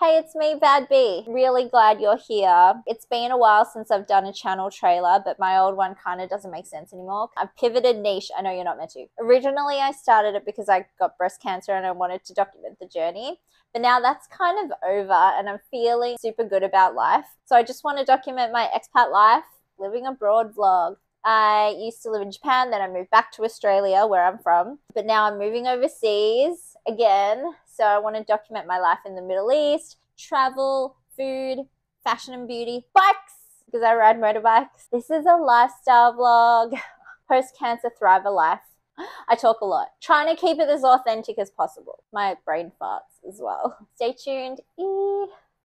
Hey, it's me, Bad B. Really glad you're here. It's been a while since I've done a channel trailer, but my old one kind of doesn't make sense anymore. I've pivoted niche. I know you're not meant to. Originally, I started it because I got breast cancer and I wanted to document the journey. But now that's kind of over and I'm feeling super good about life. So I just want to document my expat life, living abroad vlog. I used to live in Japan, then I moved back to Australia, where I'm from. But now I'm moving overseas again. So I want to document my life in the Middle East, travel, food, fashion and beauty, bikes, because I ride motorbikes. This is a lifestyle vlog, post cancer thriver life. I talk a lot, trying to keep it as authentic as possible. My brain farts as well. Stay tuned.